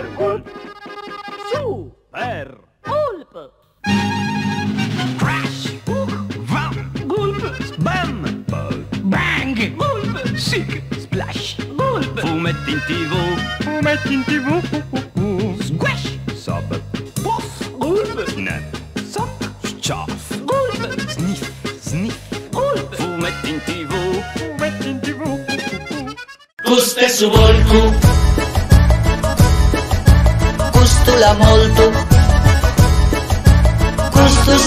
Super Gulp. Super Gulp. Crash! Vam! Gulp. Bam! Bang! Gulp. Sick! Splash! Gulp. Fumetti in tv! Fumetti in tv. Squash! Sub! Puff! Gulp. Snap! Sock. Sciaff! Gulp. Sniff! Sniff! Gulp. Fumetti in tv! Fumetti in tv. Gusta su volcu Gustula molto. Gusto